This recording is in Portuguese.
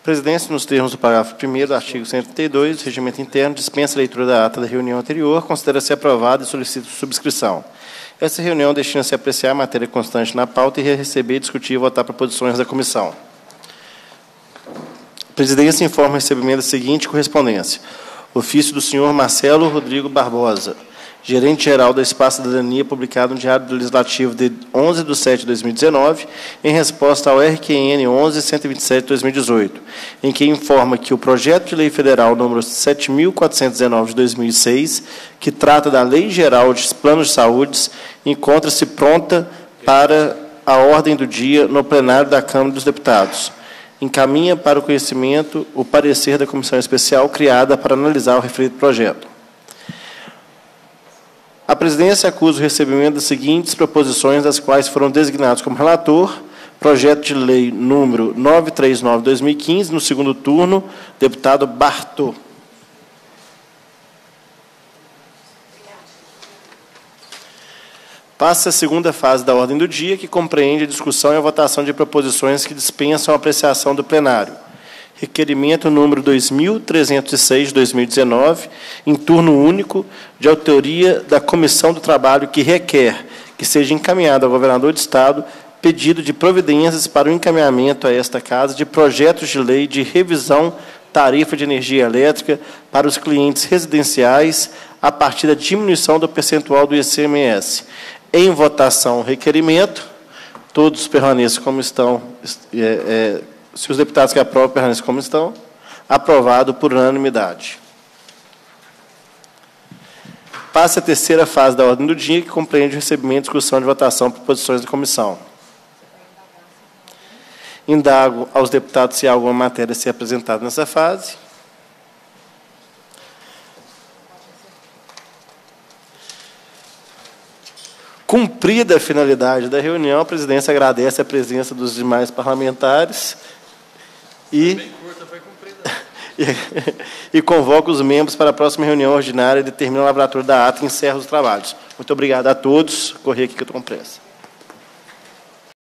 A presidência, nos termos do parágrafo 1 do artigo 132 do regimento interno, dispensa a leitura da ata da reunião anterior, considera-se aprovada e solicita subscrição. Essa reunião destina-se a apreciar a matéria constante na pauta e receber, discutir e votar proposições da comissão. A presidência informa o recebimento da seguinte correspondência. Ofício do senhor Marcelo Rodrigo Barbosa, gerente-geral da Espaço Cidadania, publicado no Diário Legislativo de 11 de 7 de 2019, em resposta ao RQN 11.127 de 2018, em que informa que o projeto de lei federal número 7.419 de 2006, que trata da Lei Geral de Planos de Saúde, encontra-se pronta para a ordem do dia no plenário da Câmara dos Deputados. Encaminha para o conhecimento o parecer da comissão especial criada para analisar o referido projeto. A presidência acusa o recebimento das seguintes proposições, das quais foram designados como relator, projeto de lei número 939-2015, no segundo turno, deputado Bartô. Passa a segunda fase da ordem do dia, que compreende a discussão e a votação de proposições que dispensam a apreciação do plenário requerimento número 2306 de 2019, em turno único, de autoria da Comissão do Trabalho, que requer que seja encaminhado ao governador de Estado pedido de providências para o encaminhamento a esta casa de projetos de lei de revisão tarifa de energia elétrica para os clientes residenciais a partir da diminuição do percentual do ICMS. Em votação, requerimento. Todos permaneçam como estão é, é, se os deputados que aprovam permanecem como estão, aprovado por unanimidade. Passa a terceira fase da ordem do dia, que compreende o recebimento, discussão de votação por posições da comissão. Indago aos deputados se há alguma matéria a ser apresentada nessa fase. Cumprida a finalidade da reunião, a presidência agradece a presença dos demais parlamentares e, e, convoca os membros para a próxima reunião ordinária e determina a lavratura da ata e encerra os trabalhos. Muito obrigado a todos. Correr aqui que eu estou com pressa.